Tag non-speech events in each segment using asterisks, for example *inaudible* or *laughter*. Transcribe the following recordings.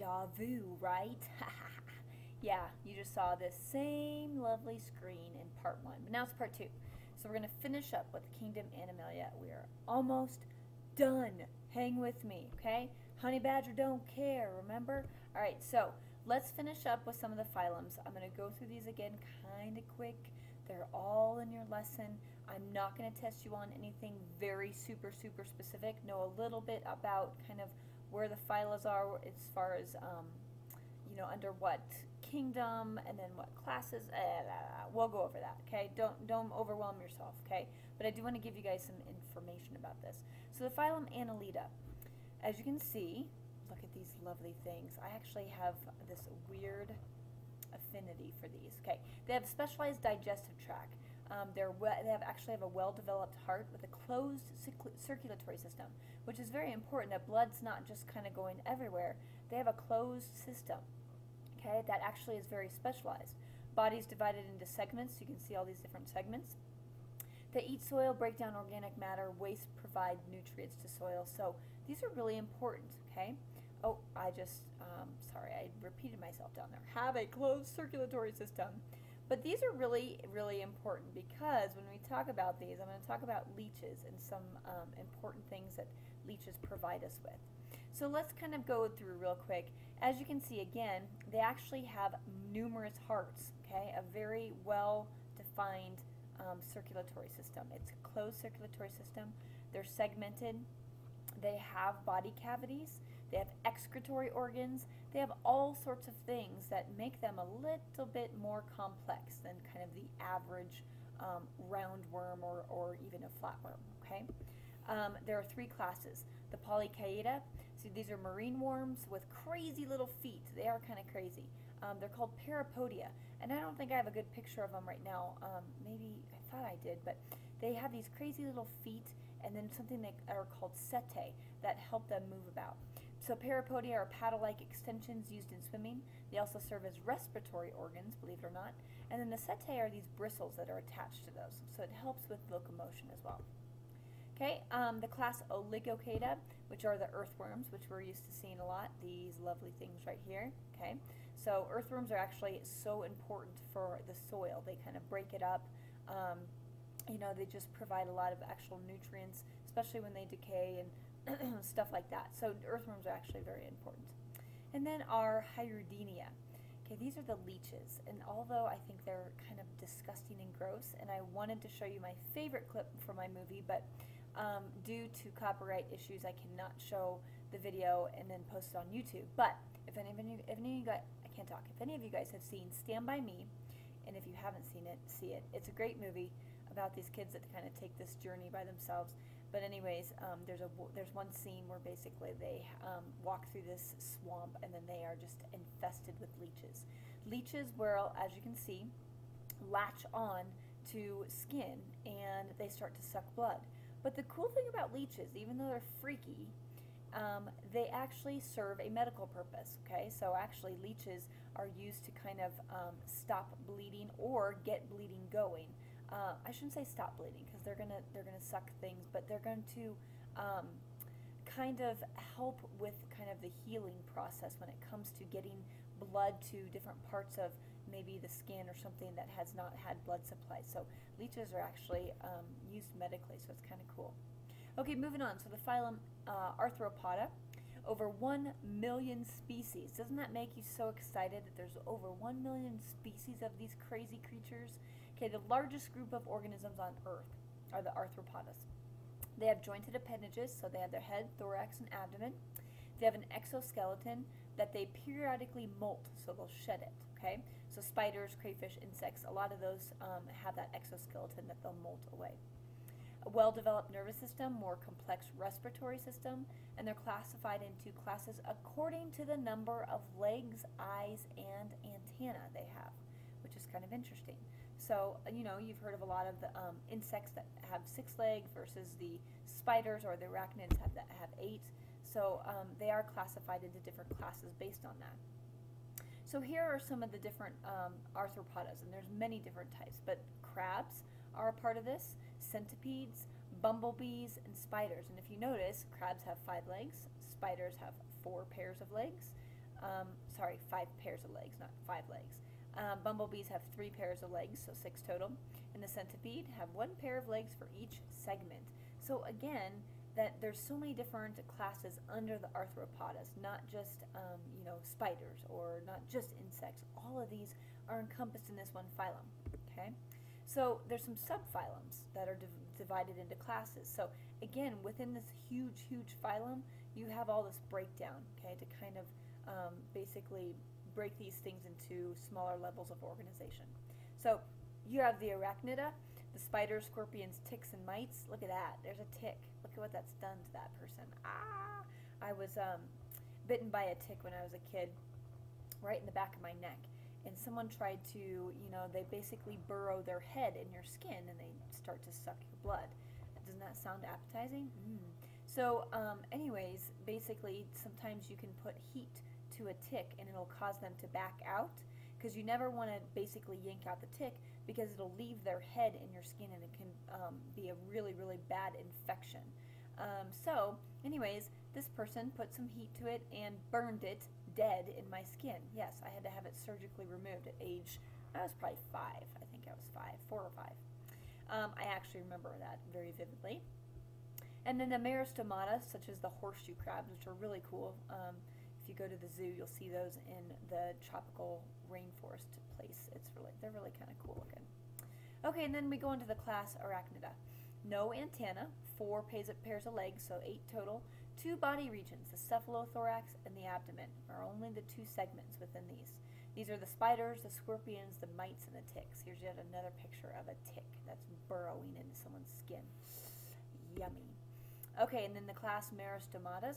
Deja vu, right? *laughs* yeah, you just saw this same lovely screen in part one, but now it's part two. So we're going to finish up with Kingdom Animalia. We are almost done. Hang with me, okay? Honey Badger don't care, remember? All right, so let's finish up with some of the phylums. I'm going to go through these again kind of quick. They're all in your lesson. I'm not going to test you on anything very super, super specific. Know a little bit about kind of where the phylas are as far as, um, you know, under what kingdom and then what classes. Uh, we'll go over that, okay? Don't, don't overwhelm yourself, okay? But I do want to give you guys some information about this. So the phylum Annelida, as you can see, look at these lovely things. I actually have this weird affinity for these. Okay, they have a specialized digestive tract. Um, they're they have actually have a well-developed heart with a closed circulatory system, which is very important. That blood's not just kind of going everywhere. They have a closed system. Okay, that actually is very specialized. Body's divided into segments. You can see all these different segments. They eat soil, break down organic matter, waste provide nutrients to soil. So these are really important. Okay. Oh, I just, um, sorry, I repeated myself down there. Have a closed circulatory system. But these are really, really important because when we talk about these, I'm going to talk about leeches and some um, important things that leeches provide us with. So let's kind of go through real quick. As you can see again, they actually have numerous hearts, okay? A very well defined um, circulatory system. It's a closed circulatory system. They're segmented. They have body cavities. They have excretory organs. They have all sorts of things that make them a little bit more complex than kind of the average um, roundworm or, or even a flatworm, okay? Um, there are three classes. The Polychaeta, so these are marine worms with crazy little feet. They are kind of crazy. Um, they're called Parapodia, and I don't think I have a good picture of them right now. Um, maybe I thought I did, but they have these crazy little feet and then something that are called setae that help them move about. So parapodia are paddle-like extensions used in swimming. They also serve as respiratory organs, believe it or not. And then the setae are these bristles that are attached to those. So it helps with locomotion as well. Okay, um, the class Oligochaeta, which are the earthworms, which we're used to seeing a lot, these lovely things right here. Okay, so earthworms are actually so important for the soil. They kind of break it up. Um, you know, they just provide a lot of actual nutrients, especially when they decay and *clears throat* stuff like that. So earthworms are actually very important. And then our Hirudinea. Okay, these are the leeches, and although I think they're kind of disgusting and gross, and I wanted to show you my favorite clip for my movie, but um, due to copyright issues, I cannot show the video and then post it on YouTube. But if any of you, if any of you guys, I can't talk. If any of you guys have seen Stand by Me, and if you haven't seen it, see it. It's a great movie about these kids that kind of take this journey by themselves. But anyways, um, there's a there's one scene where basically they um, walk through this swamp and then they are just infested with leeches. Leeches will, as you can see, latch on to skin and they start to suck blood. But the cool thing about leeches, even though they're freaky, um, they actually serve a medical purpose. Okay, so actually leeches are used to kind of um, stop bleeding or get bleeding going. Uh, I shouldn't say stop bleeding because they're gonna they're gonna suck things, but they're going to um, kind of help with kind of the healing process when it comes to getting blood to different parts of maybe the skin or something that has not had blood supply. So leeches are actually um, used medically, so it's kind of cool. Okay, moving on. So the phylum uh, Arthropoda, over 1 million species. Doesn't that make you so excited that there's over 1 million species of these crazy creatures? Okay, the largest group of organisms on Earth are the arthropods. They have jointed appendages, so they have their head, thorax, and abdomen. They have an exoskeleton that they periodically molt, so they'll shed it, okay? So spiders, crayfish, insects, a lot of those um, have that exoskeleton that they'll molt away. A well-developed nervous system, more complex respiratory system, and they're classified into classes according to the number of legs, eyes, and antenna they have, which is kind of interesting. So, you know, you've heard of a lot of the um, insects that have six legs versus the spiders or the arachnids have that have eight. So um, they are classified into different classes based on that. So here are some of the different um, arthropods, and there's many different types, but crabs are a part of this, centipedes, bumblebees, and spiders. And if you notice, crabs have five legs, spiders have four pairs of legs, Um, sorry, five pairs of legs, not five legs. Um, bumblebees have three pairs of legs, so six total. And the centipede have one pair of legs for each segment. So again, that there's so many different classes under the arthropodas, not just um, you know spiders or not just insects. All of these are encompassed in this one phylum. Okay, so there's some subphylums that are div divided into classes. So again, within this huge, huge phylum, you have all this breakdown. Okay, to kind of um, basically break these things into smaller levels of organization. So you have the arachnida, the spiders, scorpions, ticks, and mites. Look at that. There's a tick. Look at what that's done to that person. Ah! I was um, bitten by a tick when I was a kid, right in the back of my neck. And someone tried to, you know, they basically burrow their head in your skin and they start to suck your blood. Doesn't that sound appetizing? Mm. So, um, anyways, basically, sometimes you can put heat to a tick and it'll cause them to back out because you never want to basically yank out the tick because it'll leave their head in your skin and it can um, be a really, really bad infection. Um, so, anyways, this person put some heat to it and burned it dead in my skin. Yes, I had to have it surgically removed at age, I was probably five. I think I was five, four or five. Um, I actually remember that very vividly. And then the merostomata, such as the horseshoe crabs, which are really cool. Um, if you go to the zoo, you'll see those in the tropical rainforest place. It's really they're really kind of cool looking. Okay, and then we go into the class Arachnida. No antenna, four pairs of legs, so eight total. Two body regions, the cephalothorax and the abdomen, are only the two segments within these. These are the spiders, the scorpions, the mites, and the ticks. Here's yet another picture of a tick that's burrowing into someone's skin. Yummy. Okay, and then the class Merostomatas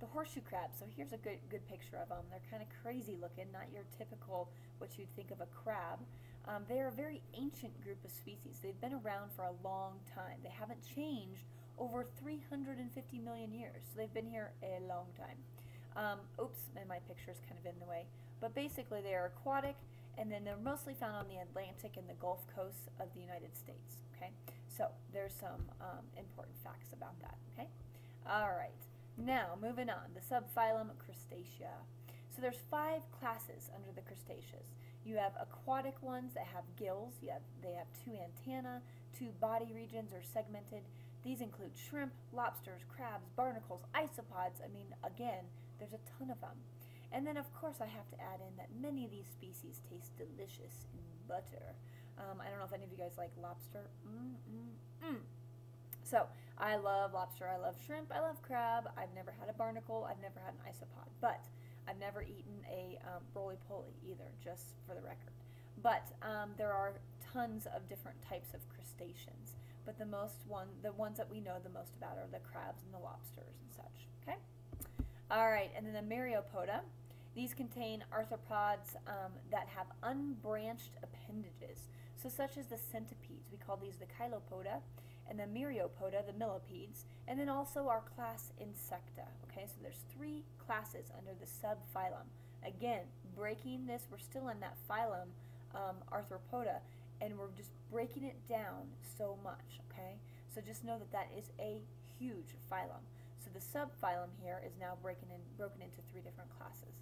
the horseshoe crabs. So here's a good good picture of them. They're kind of crazy looking, not your typical what you'd think of a crab. Um, they're a very ancient group of species. They've been around for a long time. They haven't changed over 350 million years. So they've been here a long time. Um, oops, and my picture's kind of in the way. But basically, they are aquatic, and then they're mostly found on the Atlantic and the Gulf coasts of the United States. Okay, so there's some um, important facts about that. Okay, all right. Now, moving on, the subphylum Crustacea. So there's five classes under the crustaceans. You have aquatic ones that have gills. You have, they have two antennae, two body regions are segmented. These include shrimp, lobsters, crabs, barnacles, isopods. I mean, again, there's a ton of them. And then, of course, I have to add in that many of these species taste delicious in butter. Um, I don't know if any of you guys like lobster. Mm, mm, mm. So I love lobster, I love shrimp, I love crab. I've never had a barnacle, I've never had an isopod, but I've never eaten a um, roly-poly either, just for the record. But um, there are tons of different types of crustaceans. But the most one, the ones that we know the most about are the crabs and the lobsters and such. Okay. All right, and then the Myriapoda. These contain arthropods um, that have unbranched appendages. So such as the centipedes, we call these the Chilopoda, and the Myriapoda, the millipedes, and then also our class Insecta. Okay, so there's three classes under the subphylum. Again, breaking this, we're still in that phylum um, Arthropoda, and we're just breaking it down so much. Okay, so just know that that is a huge phylum. So the subphylum here is now breaking in, broken into three different classes.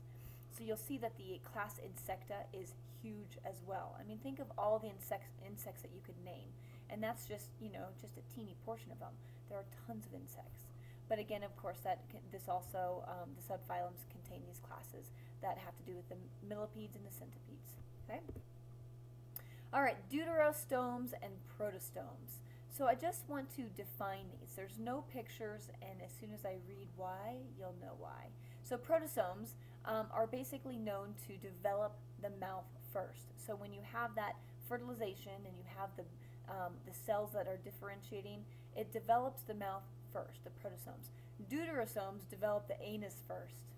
So you'll see that the class Insecta is huge as well. I mean, think of all the insects, insects that you could name. And that's just, you know, just a teeny portion of them. There are tons of insects. But again, of course, that can, this also, um, the subphylums contain these classes that have to do with the millipedes and the centipedes. Okay? All right, deuterostomes and protostomes. So I just want to define these. There's no pictures, and as soon as I read why, you'll know why. So protostomes um, are basically known to develop the mouth first. So when you have that fertilization and you have the um, the cells that are differentiating, it develops the mouth first, the protostomes. Deuterostomes develop the anus first.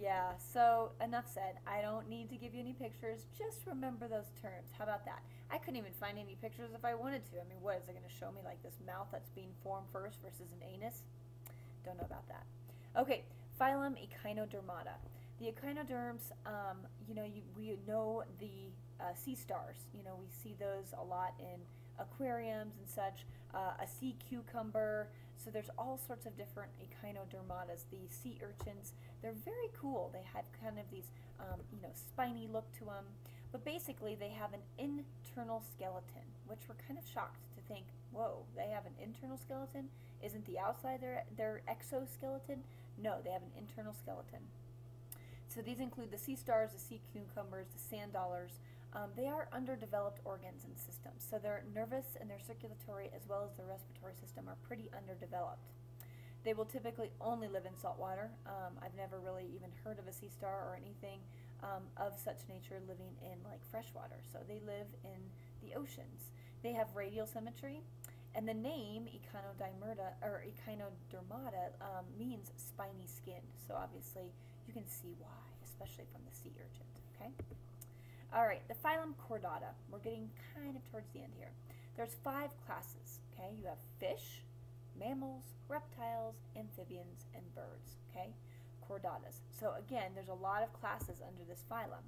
Yeah, so enough said. I don't need to give you any pictures. Just remember those terms. How about that? I couldn't even find any pictures if I wanted to. I mean, what is it going to show me? Like this mouth that's being formed first versus an anus? Don't know about that. Okay, phylum Echinodermata. The echinoderms, um, you know, you, we know the uh, sea stars. You know, we see those a lot in aquariums and such. Uh, a sea cucumber. So there's all sorts of different echinodermatas. The sea urchins, they're very cool. They have kind of these, um, you know, spiny look to them. But basically, they have an internal skeleton, which we're kind of shocked to think, whoa, they have an internal skeleton? Isn't the outside their, their exoskeleton? No, they have an internal skeleton. So these include the sea stars, the sea cucumbers, the sand dollars. Um, they are underdeveloped organs and systems. So their nervous and their circulatory as well as their respiratory system are pretty underdeveloped. They will typically only live in salt water. Um, I've never really even heard of a sea star or anything um, of such nature living in like freshwater. So they live in the oceans. They have radial symmetry, and the name Echinodermata or Echinodermata um, means spiny skin. So obviously you can see why, especially from the sea urchin. Okay. All right, the phylum Chordata. We're getting kind of towards the end here. There's five classes. Okay, you have fish, mammals, reptiles, amphibians, and birds. Okay, chordatas. So again, there's a lot of classes under this phylum.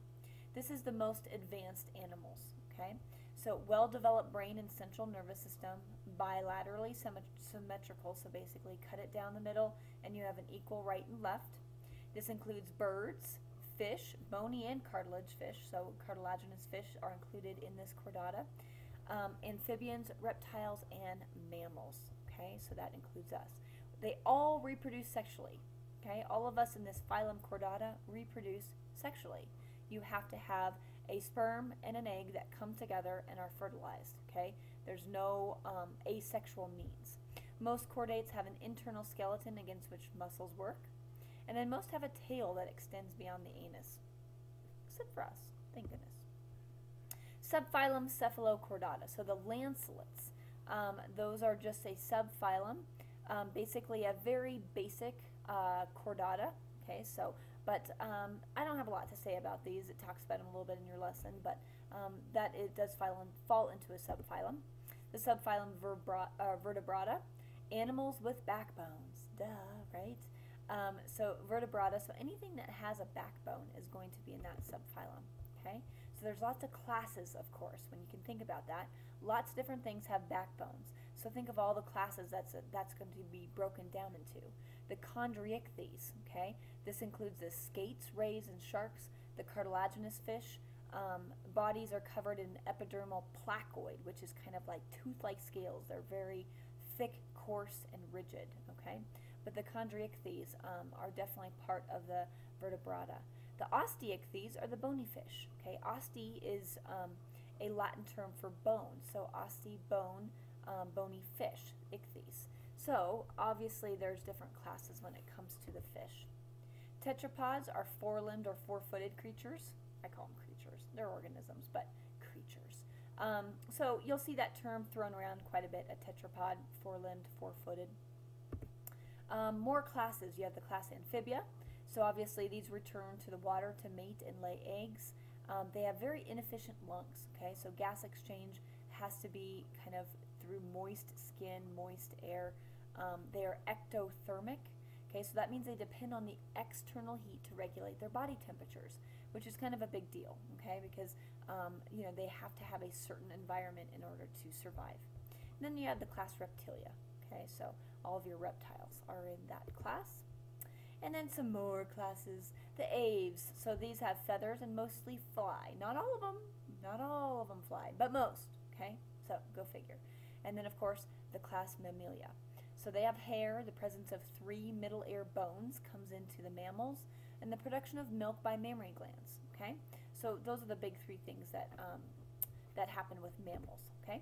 This is the most advanced animals, okay? So well-developed brain and central nervous system, bilaterally symmetrical, so basically cut it down the middle and you have an equal right and left. This includes birds, fish, bony and cartilage fish, so cartilaginous fish are included in this chordata, um, amphibians, reptiles, and mammals, okay? So that includes us. They all reproduce sexually, Okay, all of us in this phylum Chordata reproduce sexually. You have to have a sperm and an egg that come together and are fertilized. Okay, there's no um, asexual means. Most chordates have an internal skeleton against which muscles work, and then most have a tail that extends beyond the anus. Except for us, thank goodness. Subphylum Cephalochordata, so the lancelets. Um, those are just a subphylum, um, basically a very basic uh, chordata. Okay, so, but um, I don't have a lot to say about these. It talks about them a little bit in your lesson, but um, that it does fall into a subphylum. The subphylum verbra, uh, vertebrata, animals with backbones. Duh, right? Um, so vertebrata, so anything that has a backbone is going to be in that subphylum. Okay, so there's lots of classes, of course, when you can think about that. Lots of different things have backbones. So think of all the classes that's a, that's going to be broken down into the chondrichthyes. Okay, this includes the skates, rays, and sharks. The cartilaginous fish um, bodies are covered in epidermal placoid, which is kind of like tooth-like scales. They're very thick, coarse, and rigid. Okay, but the chondrichthyes um, are definitely part of the vertebrata. The osteichthyes are the bony fish. Okay, oste is um, a Latin term for bone, so oste bone, um, bony fish, ichthyes. So, obviously, there's different classes when it comes to the fish. Tetrapods are four-limbed or four-footed creatures. I call them creatures. They're organisms, but creatures. Um, so you'll see that term thrown around quite a bit, a tetrapod, four-limbed, four-footed. Um, more classes. You have the class Amphibia. So obviously these return to the water to mate and lay eggs. Um, they have very inefficient lungs, okay? So gas exchange has to be kind of through moist skin, moist air. Um, they are ectothermic. Okay, so that means they depend on the external heat to regulate their body temperatures, which is kind of a big deal, okay, because um, you know they have to have a certain environment in order to survive. And then you have the class Reptilia. Okay, so all of your reptiles are in that class. And then some more classes. The aves. So these have feathers and mostly fly. Not all of them. Not all of them fly, but most. Okay, so go figure. And then, of course, the class Mammalia. So they have hair, the presence of three middle ear bones comes into the mammals, and the production of milk by mammary glands. Okay, so those are the big three things that um, that happen with mammals. Okay,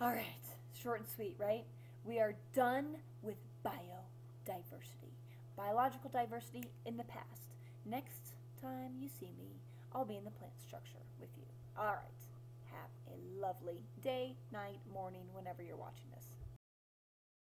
all right, short and sweet, right? We are done with biodiversity, biological diversity in the past. Next time you see me, I'll be in the plant structure with you. All right, have a lovely day, night, morning, whenever you're watching this.